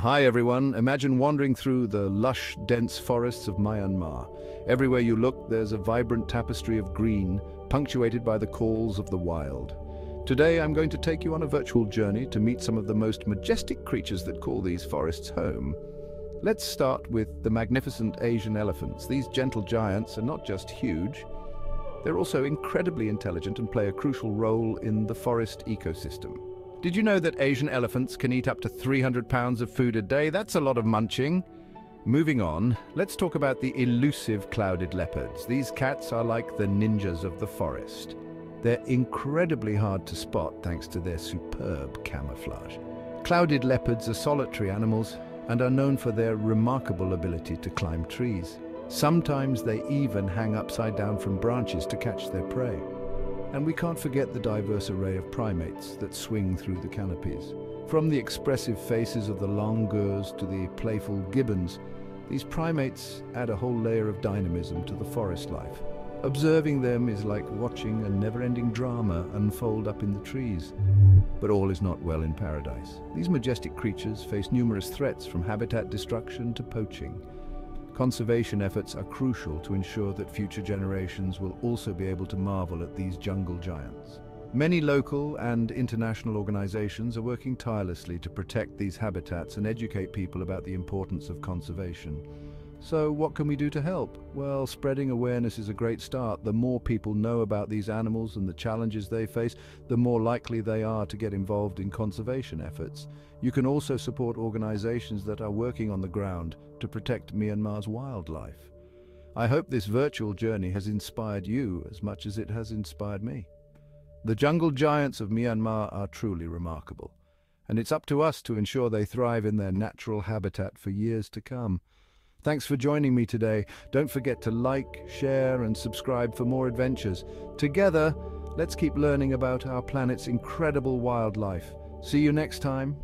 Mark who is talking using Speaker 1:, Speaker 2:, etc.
Speaker 1: Hi everyone, imagine wandering through the lush, dense forests of Myanmar. Everywhere you look, there's a vibrant tapestry of green, punctuated by the calls of the wild. Today I'm going to take you on a virtual journey to meet some of the most majestic creatures that call these forests home. Let's start with the magnificent Asian elephants. These gentle giants are not just huge, they're also incredibly intelligent and play a crucial role in the forest ecosystem. Did you know that Asian elephants can eat up to 300 pounds of food a day? That's a lot of munching. Moving on, let's talk about the elusive clouded leopards. These cats are like the ninjas of the forest. They're incredibly hard to spot thanks to their superb camouflage. Clouded leopards are solitary animals and are known for their remarkable ability to climb trees. Sometimes they even hang upside down from branches to catch their prey. And we can't forget the diverse array of primates that swing through the canopies. From the expressive faces of the langurs to the playful gibbons, these primates add a whole layer of dynamism to the forest life. Observing them is like watching a never-ending drama unfold up in the trees. But all is not well in paradise. These majestic creatures face numerous threats from habitat destruction to poaching. Conservation efforts are crucial to ensure that future generations will also be able to marvel at these jungle giants. Many local and international organizations are working tirelessly to protect these habitats and educate people about the importance of conservation. So what can we do to help? Well, spreading awareness is a great start. The more people know about these animals and the challenges they face, the more likely they are to get involved in conservation efforts. You can also support organizations that are working on the ground to protect Myanmar's wildlife. I hope this virtual journey has inspired you as much as it has inspired me. The jungle giants of Myanmar are truly remarkable, and it's up to us to ensure they thrive in their natural habitat for years to come. Thanks for joining me today. Don't forget to like, share and subscribe for more adventures. Together, let's keep learning about our planet's incredible wildlife. See you next time.